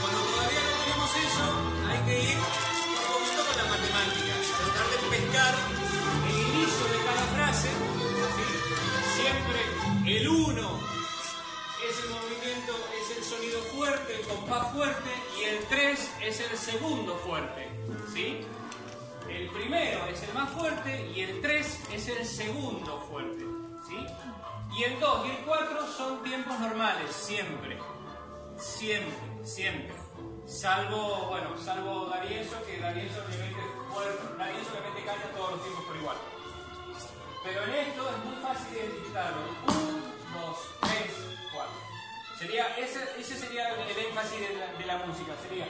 Cuando todavía no tenemos eso, hay que ir un poquito con la matemática, tratar de pescar el inicio de cada frase, siempre el 1 es el movimiento, es el sonido fuerte, el compás fuerte, y el 3 es el segundo fuerte. ¿sí? El primero es el más fuerte y el 3 es el segundo fuerte. ¿sí? Y el 2 y el 4 son tiempos normales, siempre. Siempre, siempre. Salvo, bueno, salvo Darieso, que Darieso le mete todos los tiempos por igual. Pero en esto es muy fácil identificarlo. 1, 2, 3, 4. Sería, ese, ese sería el énfasis de la, de la música. Sería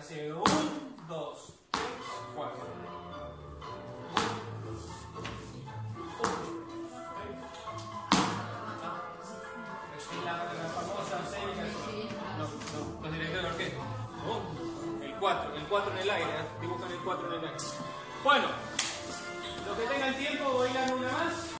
hace 1, 2, 3, 4. Es la, la famosa serie no, no, los directores de el 4, el 4 en el aire, dibujan el 4 en el aire. Bueno, los que tengan tiempo bailan una más.